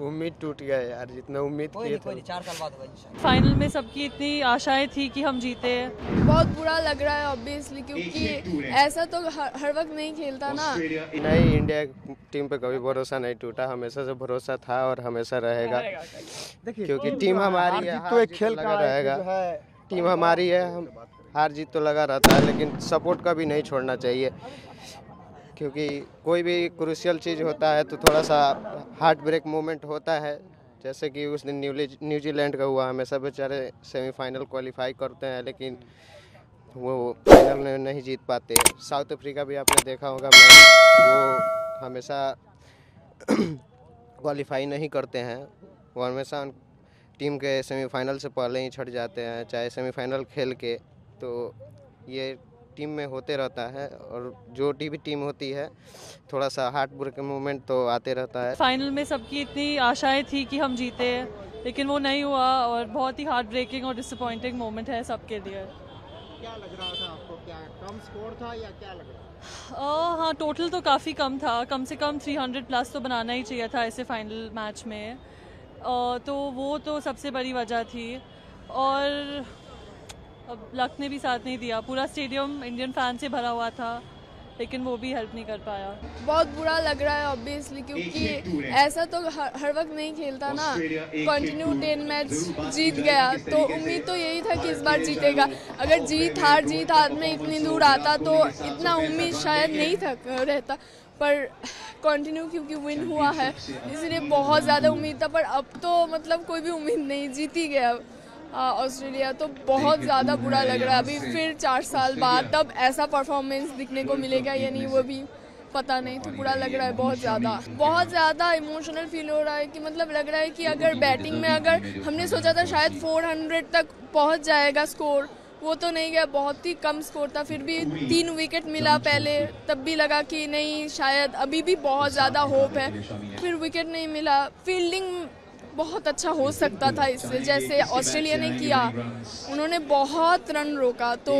उम्मीद टूट गया यार जितना उम्मीद किए थे। चार साल बाद फाइनल में सबकी इतनी आशाएँ थी कि हम जीते। बहुत बुरा लग रहा है ऑब्वियसली क्योंकि ऐसा तो हर, हर वक्त नहीं खेलता ना। नहीं इंडिया टीम पे कभी भरोसा नहीं टूटा हमेशा से भरोसा था और हमेशा रहेगा। क्योंकि टीम हमारी है तो एक खेल तो का रहेगा। टीम हमारी है हम हार जीत तो लगा रहता है लेकिन सपोर्ट का भी नहीं छोड़ना चाहिए। क्योंकि कोई भी क्रूशियल चीज़ होता है तो थोड़ा सा हार्ट ब्रेक मोमेंट होता है। जैसे कि उस दिन न्यूजीलैंड का हुआ हमेशा बेचारे सेमीफाइनल क्वालिफाई करते हैं, लेकिन वो फाइनल में नहीं जीत पाते। साउथ अफ्रीका भी आपने देखा होगा, मैच वो हमेशा क्वालिफाई नहीं करते हैं। वो हमेशा टीम के सेमीफाइनल से पहले ही छट जाते हैं, चाहे सेमीफाइनल खेल के। तो ये टीम में होते रहता है और जो टी भी टीम होती है थोड़ा सा हार्ट ब्रेक मोमेंट तो आते रहता है। फाइनल में सबकी इतनी आशाएँ थी कि हम जीते लेकिन वो नहीं हुआ और बहुत ही हार्ट ब्रेकिंग और डिसअपॉइंटिंग मोमेंट है सबके लिए। क्या लग रहा था आपको? क्या कम स्कोर था या क्या लग रहा था? अ, हाँ टोटल तो काफ़ी कम था। कम से कम 300 प्लस तो बनाना ही चाहिए था ऐसे फाइनल मैच में। अ, तो वो तो सबसे बड़ी वजह थी। और लक ने भी साथ नहीं दिया। पूरा स्टेडियम इंडियन फ़ैन से भरा हुआ था लेकिन वो भी हेल्प नहीं कर पाया। बहुत बुरा लग रहा है ऑब्वियसली क्योंकि ऐसा तो हर, हर वक्त नहीं खेलता ना। कंटिन्यू टेन मैच जीत गया। तो उम्मीद तो यही था कि इस बार जीतेगा। अगर जीत हार जीत हाथ में इतनी दूर आता तो इतना उम्मीद शायद नहीं था रहता। पर कंटिन्यू क्योंकि विन हुआ है। इसलिए बहुत ज़्यादा उम्मीद था पर अब तो मतलब कोई भी उम्मीद नहीं जीत ही गया। ऑस्ट्रेलिया तो बहुत ज़्यादा बुरा लग रहा है। अभी फिर चार साल बाद तब ऐसा परफॉर्मेंस दिखने को मिलेगा या नहीं वो भी पता नहीं तो बुरा लग रहा है बहुत ज़्यादा। बहुत ज़्यादा इमोशनल फील हो रहा है कि मतलब लग रहा है कि अगर बैटिंग में अगर हमने सोचा था शायद 400 तक पहुँच जाएगा स्कोर वो तो नहीं गया। बहुत ही कम स्कोर था। फिर भी तीन विकेट मिला पहले तब भी लगा कि नहीं शायद अभी भी बहुत ज़्यादा होप है। फिर विकेट नहीं मिला। फील्डिंग बहुत अच्छा हो सकता था इससे। जैसे ऑस्ट्रेलिया ने किया, उन्होंने बहुत रन रोका तो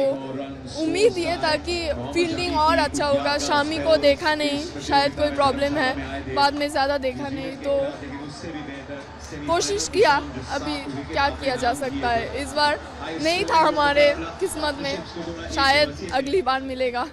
उम्मीद ये था कि फील्डिंग और अच्छा होगा। शामी को देखा नहीं, शायद कोई प्रॉब्लम है, बाद में ज़्यादा देखा नहीं तो कोशिश किया, अभी क्या किया जा सकता है। इस बार नहीं था हमारे किस्मत में, शायद अगली बार मिलेगा।